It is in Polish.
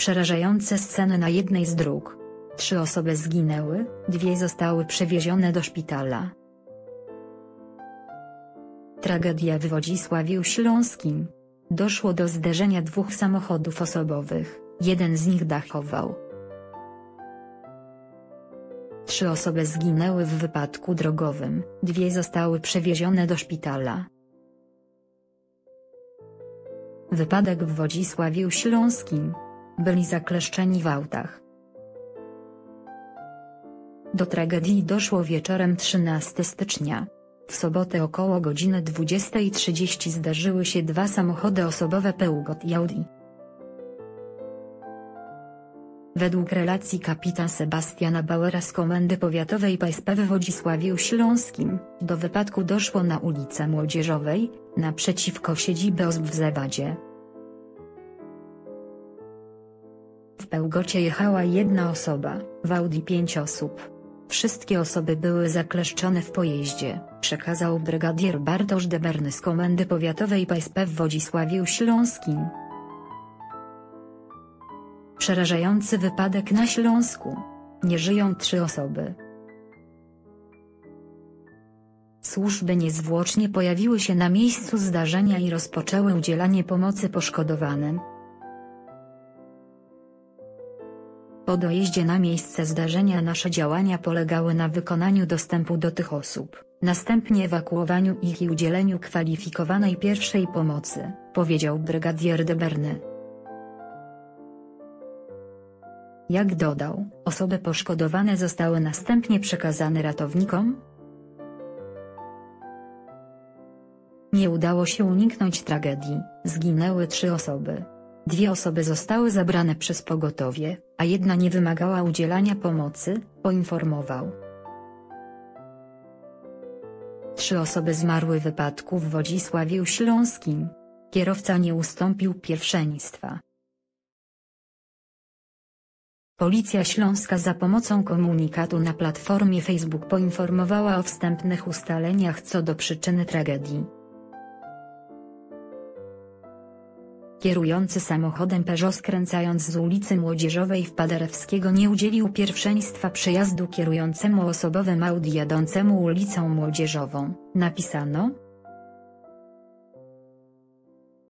Przerażające sceny na jednej z dróg. Trzy osoby zginęły, dwie zostały przewiezione do szpitala. Tragedia w Wodzisławiu Śląskim. Doszło do zderzenia dwóch samochodów osobowych, jeden z nich dachował. Trzy osoby zginęły w wypadku drogowym, dwie zostały przewiezione do szpitala. Wypadek w Wodzisławiu Śląskim. Byli zakleszczeni w autach. Do tragedii doszło wieczorem 13 stycznia. W sobotę około godziny 20.30 zdarzyły się dwa samochody osobowe Peugeot i Audi. Według relacji kapitan Sebastiana Bauera z Komendy Powiatowej PSP w Wodzisławiu Śląskim, do wypadku doszło na ulicy Młodzieżowej, naprzeciwko siedziby OSB w Zewadzie. Pełgocie jechała jedna osoba, w Audi pięć osób. Wszystkie osoby były zakleszczone w pojeździe, przekazał brygadier Bartosz Deberny z Komendy Powiatowej PSP w Wodzisławiu Śląskim. Przerażający wypadek na Śląsku. Nie żyją trzy osoby. Służby niezwłocznie pojawiły się na miejscu zdarzenia i rozpoczęły udzielanie pomocy poszkodowanym. Po dojeździe na miejsce zdarzenia nasze działania polegały na wykonaniu dostępu do tych osób, następnie ewakuowaniu ich i udzieleniu kwalifikowanej pierwszej pomocy, powiedział brygadier Deberny. Jak dodał, osoby poszkodowane zostały następnie przekazane ratownikom. Nie udało się uniknąć tragedii, zginęły trzy osoby. Dwie osoby zostały zabrane przez pogotowie, a jedna nie wymagała udzielania pomocy, poinformował. Trzy osoby zmarły w wypadku w Wodzisławiu Śląskim. Kierowca nie ustąpił pierwszeństwa. Policja Śląska za pomocą komunikatu na platformie Facebook poinformowała o wstępnych ustaleniach co do przyczyny tragedii. Kierujący samochodem Peugeot skręcając z ulicy Młodzieżowej w Paderewskiego nie udzielił pierwszeństwa przejazdu kierującemu osobowym Audi jadącemu ulicą Młodzieżową, napisano,